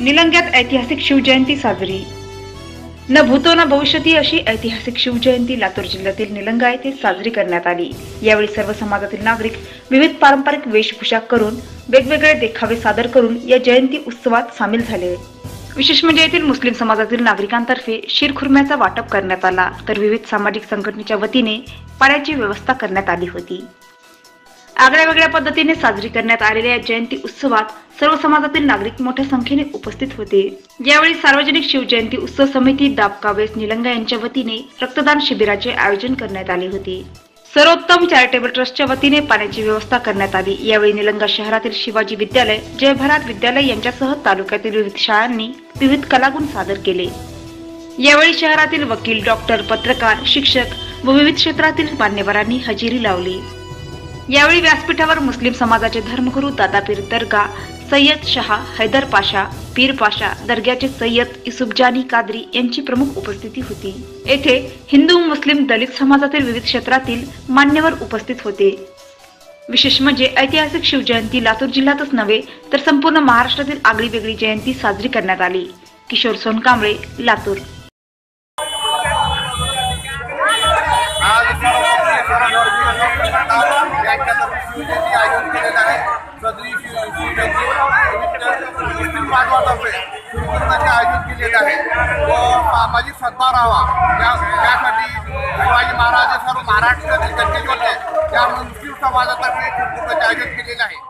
निलंग्यात ऐतिहासिक शिवजयंती साजरी. न भूतो न भविष्यती अशी ऐतिहासिक शिवजयंती लातूर जिल्ह्यातील निलंगा येथे साजरी करण्यात आली. यावेळी सर्व समाजातील नागरिक विविध पारंपरिक वेशभूषा करून वेगवेगळे देखावे सादर करून या जयंती उत्सवात सामील झाले. विशेष म्हणजे येथील मुस्लिम समाजातील नागरिकांतर्फे शिरखुर्म्याचा वाटप करण्यात आला. तर विविध सामाजिक संघटनेच्या वतीने पाण्याची व्यवस्था करण्यात आली होती. आगळ्या वेगळ्या पद्धतीने साजरी करण्यात आलेल्या या जयंती उत्सवात सर्व समाजातील नागरिक मोठ्या संख्येने उपस्थित होते. यावेळी सार्वजनिक शिवजयंती उत्सव समिती दाबकावेस निलंगा यांच्या वतीने रक्तदान शिबिराचे आयोजन करण्यात आले होते. सर्वोत्तम चॅरिटेबल ट्रस्टच्या वतीने पाण्याची व्यवस्था करण्यात आली. यावेळी निलंगा शहरातील शिवाजी विद्यालय जयभरात विद्यालय यांच्यासह तालुक्यातील विविध शाळांनी विविध कलागुण सादर केले. यावेळी शहरातील वकील डॉक्टर पत्रकार शिक्षक व विविध क्षेत्रातील मान्यवरांनी हजेरी लावली. यावेळी व्यासपीठावर मुस्लिम समाजाचे धर्मगुरू दादापीर दर्गा सय्यद शहा हैदर पाशा पीर पाशा दर्ग्याचे सय्यद इसुबजानी कादरी यांची प्रमुख उपस्थिती होती. येथे हिंदू मुस्लिम दलित समाजातील विविध क्षेत्रातील मान्यवर उपस्थित होते. विशेष म्हणजे ऐतिहासिक शिवजयंती लातूर जिल्ह्यातच नव्हे तर संपूर्ण महाराष्ट्रातील आगळी वेगळी जयंती साजरी करण्यात आली. किशोर सोनकांबळे लातूर. आयोजित केलेलं आहे. सदरी शिव शिवजयंती निमित्त आयोजित केलेले आहे व सामाजिक सद्भाव राहावा या यासाठी शिवाजी महाराज सर्व महाराष्ट्रातील गणतेचे होते त्यामुळे मुस्लिम समाजातर्फे शिवजयंती आयोजित केलेले आहे